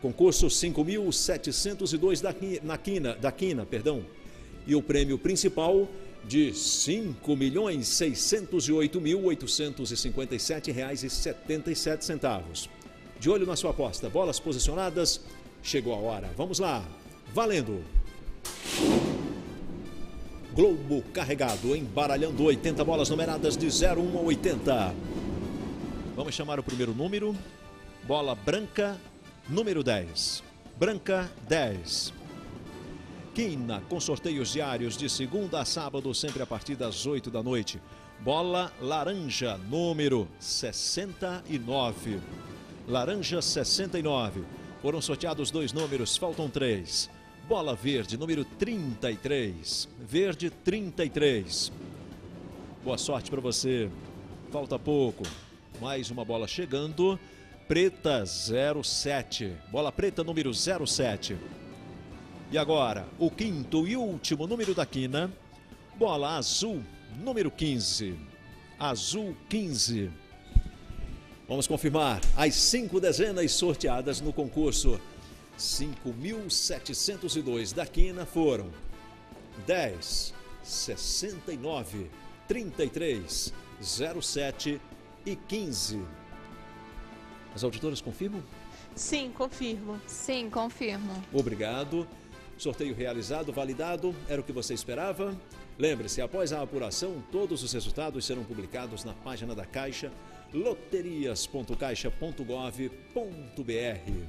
Concurso 5.702 da, na quina, da quina, perdão. E o prêmio principal de R$ 5.608.857,77 De olho na sua aposta. Bolas posicionadas. Chegou a hora. Vamos lá. Valendo. Globo carregado, embaralhando 80 bolas numeradas de 01 a 80. Vamos chamar o primeiro número. Bola branca, número 10. Branca, 10. Quina, com sorteios diários de segunda a sábado, sempre a partir das 8 da noite. Bola laranja, número 69. Laranja 69. Foram sorteados dois números, faltam três. Bola verde, número 33. Verde 33. Boa sorte para você. Falta pouco. Mais uma bola chegando. Preta 07. Bola preta número 07. E agora, o quinto e último número da quina. Bola azul, número 15. Azul 15. Vamos confirmar as cinco dezenas sorteadas no concurso. 5.702 da quina foram 10, 69, 33, 07 e 15. As auditoras confirmam? Sim, confirmo. Sim, confirmo. Obrigado. Sorteio realizado, validado, era o que você esperava? Lembre-se, após a apuração, todos os resultados serão publicados na página da Caixa, loterias.caixa.gov.br.